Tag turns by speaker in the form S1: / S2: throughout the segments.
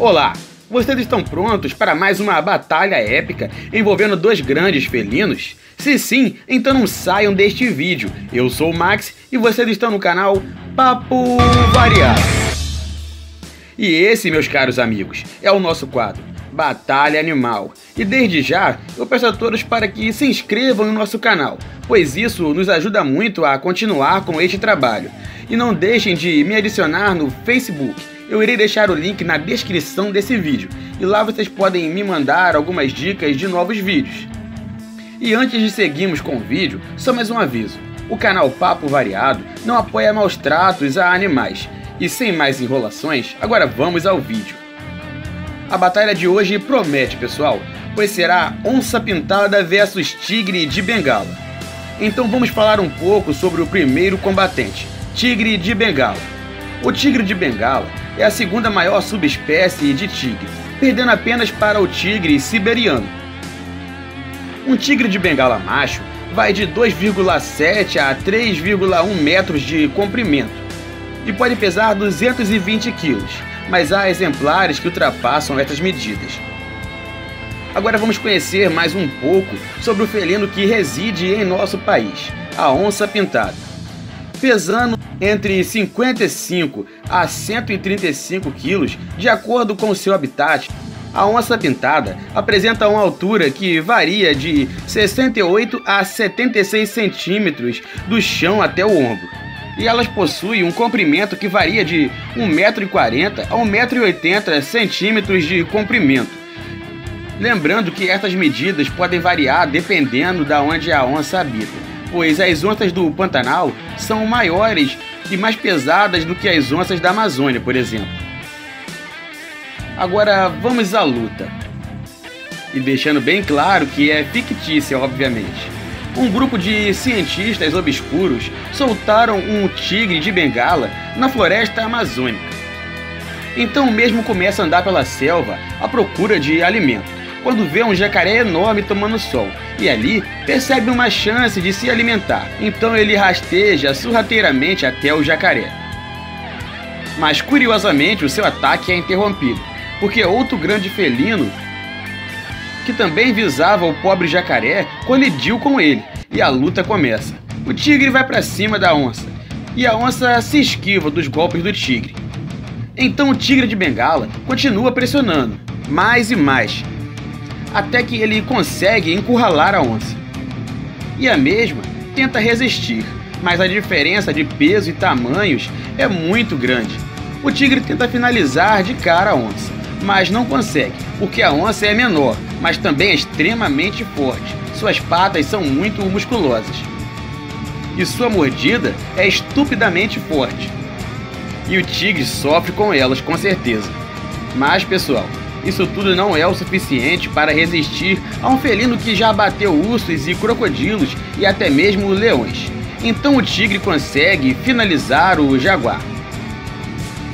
S1: Olá! Vocês estão prontos para mais uma batalha épica envolvendo dois grandes felinos? Se sim, então não saiam deste vídeo. Eu sou o Max e vocês estão no canal Papo Variado. E esse, meus caros amigos, é o nosso quadro Batalha Animal. E desde já, eu peço a todos para que se inscrevam no nosso canal, pois isso nos ajuda muito a continuar com este trabalho. E não deixem de me adicionar no Facebook eu irei deixar o link na descrição desse vídeo e lá vocês podem me mandar algumas dicas de novos vídeos. E antes de seguirmos com o vídeo, só mais um aviso. O canal Papo Variado não apoia maus tratos a animais. E sem mais enrolações, agora vamos ao vídeo. A batalha de hoje promete, pessoal, pois será onça pintada versus tigre de bengala. Então vamos falar um pouco sobre o primeiro combatente, tigre de bengala. O tigre de bengala é a segunda maior subespécie de tigre, perdendo apenas para o tigre siberiano. Um tigre de bengala macho vai de 2,7 a 3,1 metros de comprimento e pode pesar 220 quilos, mas há exemplares que ultrapassam essas medidas. Agora vamos conhecer mais um pouco sobre o felino que reside em nosso país, a onça pintada pesando entre 55 a 135 quilos, de acordo com seu habitat. A onça pintada apresenta uma altura que varia de 68 a 76 centímetros do chão até o ombro. E elas possuem um comprimento que varia de 1,40m a 1,80m de comprimento. Lembrando que essas medidas podem variar dependendo da onde a onça habita pois as onças do Pantanal são maiores e mais pesadas do que as onças da Amazônia, por exemplo. Agora vamos à luta. E deixando bem claro que é fictícia, obviamente. Um grupo de cientistas obscuros soltaram um tigre de bengala na floresta amazônica. Então o mesmo começa a andar pela selva à procura de alimento quando vê um jacaré enorme tomando sol e ali percebe uma chance de se alimentar. Então ele rasteja sorrateiramente até o jacaré. Mas curiosamente o seu ataque é interrompido, porque outro grande felino que também visava o pobre jacaré colidiu com ele e a luta começa. O tigre vai para cima da onça e a onça se esquiva dos golpes do tigre. Então o tigre de bengala continua pressionando, mais e mais, até que ele consegue encurralar a onça. E a mesma tenta resistir, mas a diferença de peso e tamanhos é muito grande. O tigre tenta finalizar de cara a onça, mas não consegue, porque a onça é menor, mas também é extremamente forte. Suas patas são muito musculosas. E sua mordida é estupidamente forte. E o tigre sofre com elas, com certeza. Mas, pessoal, isso tudo não é o suficiente para resistir a um felino que já bateu ursos e crocodilos e até mesmo leões. Então o tigre consegue finalizar o jaguar.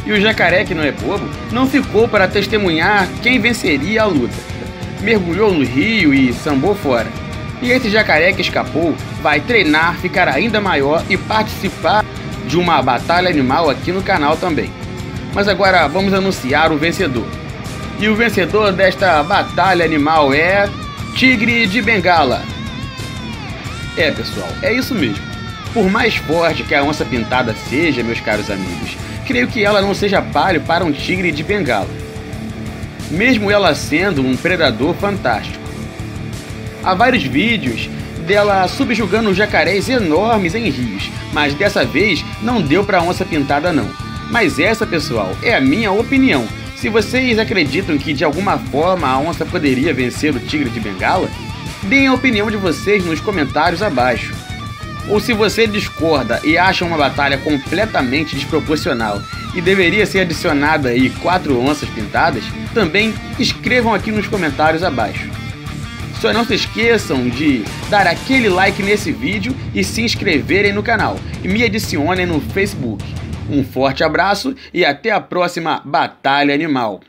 S1: E o jacaré, que não é bobo, não ficou para testemunhar quem venceria a luta. Mergulhou no rio e sambou fora. E esse jacaré que escapou vai treinar, ficar ainda maior e participar de uma batalha animal aqui no canal também. Mas agora vamos anunciar o vencedor. E o vencedor desta batalha animal é. Tigre de Bengala. É, pessoal, é isso mesmo. Por mais forte que a onça pintada seja, meus caros amigos, creio que ela não seja páreo para um tigre de bengala. Mesmo ela sendo um predador fantástico. Há vários vídeos dela subjugando jacarés enormes em rios, mas dessa vez não deu para onça pintada não. Mas essa, pessoal, é a minha opinião. Se vocês acreditam que de alguma forma a onça poderia vencer o tigre de Bengala, deem a opinião de vocês nos comentários abaixo. Ou se você discorda e acha uma batalha completamente desproporcional e deveria ser adicionada aí quatro onças pintadas, também escrevam aqui nos comentários abaixo. Só não se esqueçam de dar aquele like nesse vídeo e se inscreverem no canal e me adicionem no Facebook. Um forte abraço e até a próxima Batalha Animal.